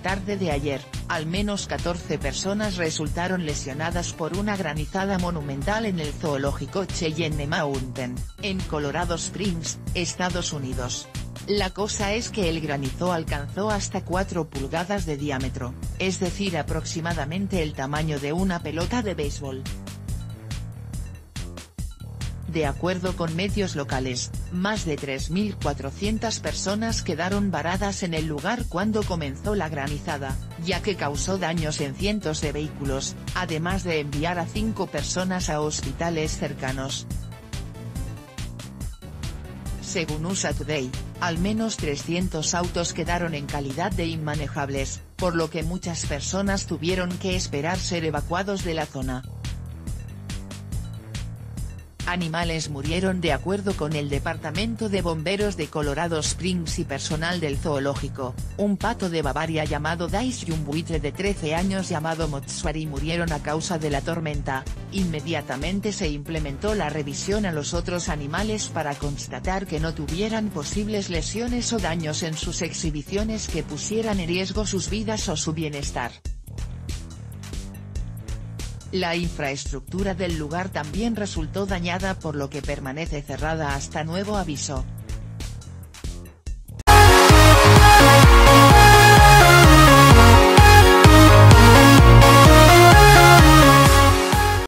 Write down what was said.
tarde de ayer, al menos 14 personas resultaron lesionadas por una granizada monumental en el zoológico Cheyenne Mountain, en Colorado Springs, Estados Unidos. La cosa es que el granizo alcanzó hasta 4 pulgadas de diámetro, es decir aproximadamente el tamaño de una pelota de béisbol. De acuerdo con medios locales, más de 3.400 personas quedaron varadas en el lugar cuando comenzó la granizada, ya que causó daños en cientos de vehículos, además de enviar a cinco personas a hospitales cercanos. Según USA Today, al menos 300 autos quedaron en calidad de inmanejables, por lo que muchas personas tuvieron que esperar ser evacuados de la zona. Animales murieron de acuerdo con el Departamento de Bomberos de Colorado Springs y personal del zoológico, un pato de Bavaria llamado Dice y un buitre de 13 años llamado Motsuari murieron a causa de la tormenta, inmediatamente se implementó la revisión a los otros animales para constatar que no tuvieran posibles lesiones o daños en sus exhibiciones que pusieran en riesgo sus vidas o su bienestar. La infraestructura del lugar también resultó dañada por lo que permanece cerrada hasta nuevo aviso.